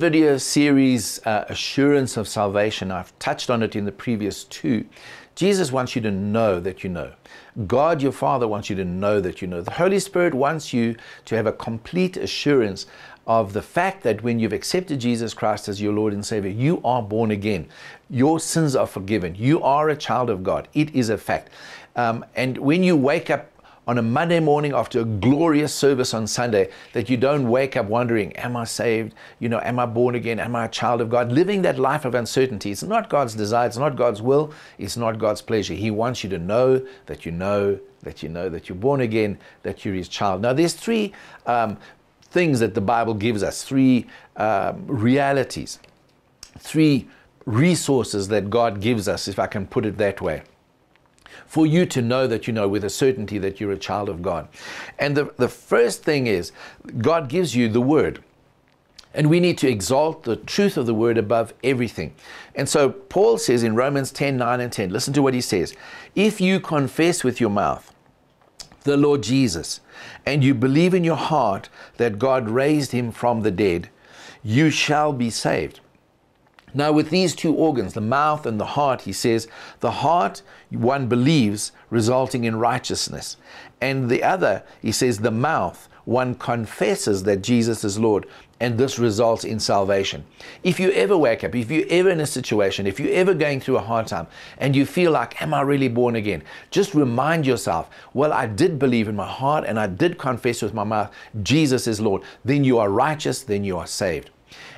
video series, uh, Assurance of Salvation. I've touched on it in the previous two. Jesus wants you to know that you know. God, your Father, wants you to know that you know. The Holy Spirit wants you to have a complete assurance of the fact that when you've accepted Jesus Christ as your Lord and Savior, you are born again. Your sins are forgiven. You are a child of God. It is a fact. Um, and when you wake up on a Monday morning after a glorious service on Sunday that you don't wake up wondering, Am I saved? You know, am I born again? Am I a child of God? Living that life of uncertainty. It's not God's desire, it's not God's will, it's not God's pleasure. He wants you to know that you know that you know that you're born again, that you're His child. Now, there's three um, things that the Bible gives us, three um, realities, three resources that God gives us, if I can put it that way for you to know that you know with a certainty that you're a child of God. And the, the first thing is, God gives you the word. And we need to exalt the truth of the word above everything. And so Paul says in Romans 10 9 and 10, listen to what he says. If you confess with your mouth the Lord Jesus, and you believe in your heart that God raised him from the dead, you shall be saved. Now, with these two organs, the mouth and the heart, he says, the heart one believes, resulting in righteousness. And the other, he says, the mouth, one confesses that Jesus is Lord, and this results in salvation. If you ever wake up, if you're ever in a situation, if you're ever going through a hard time, and you feel like, Am I really born again? Just remind yourself, Well, I did believe in my heart and I did confess with my mouth, Jesus is Lord. Then you are righteous, then you are saved.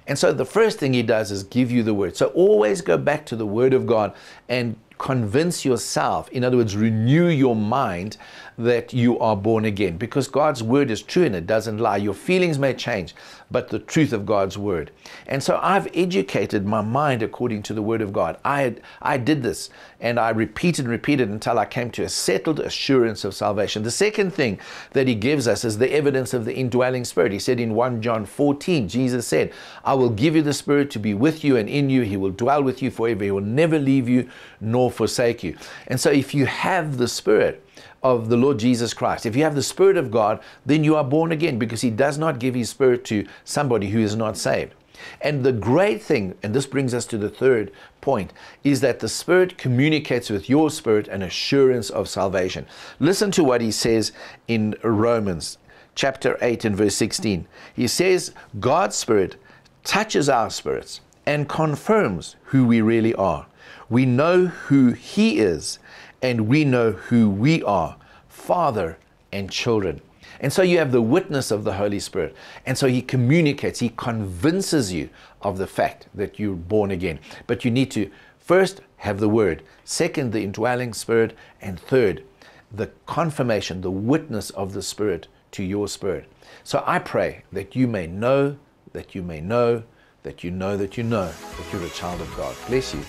And so the first thing he does is give you the word. So always go back to the word of God and convince yourself, in other words, renew your mind that you are born again because God's word is true and it doesn't lie. Your feelings may change, but the truth of God's word. And so I've educated my mind according to the word of God. I had, I did this and I repeated and repeated until I came to a settled assurance of salvation. The second thing that he gives us is the evidence of the indwelling spirit. He said in 1 John 14, Jesus said, I will give you the spirit to be with you and in you. He will dwell with you forever. He will never leave you nor forsake you. And so if you have the spirit, of the Lord Jesus Christ. If you have the Spirit of God, then you are born again because He does not give His Spirit to somebody who is not saved. And the great thing, and this brings us to the third point, is that the Spirit communicates with your spirit an assurance of salvation. Listen to what He says in Romans chapter 8 and verse 16. He says, God's Spirit touches our spirits and confirms who we really are. We know who He is and we know who we are Father and children. And so you have the witness of the Holy Spirit. And so He communicates, He convinces you of the fact that you're born again. But you need to first have the Word, second, the indwelling Spirit, and third, the confirmation, the witness of the Spirit to your spirit. So I pray that you may know, that you may know, that you know that you know that you're a child of God. Bless you.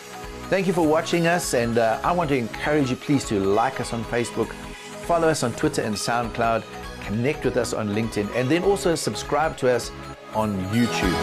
Thank you for watching us, and uh, I want to encourage you please to like us on Facebook, follow us on Twitter and SoundCloud, connect with us on LinkedIn, and then also subscribe to us on YouTube.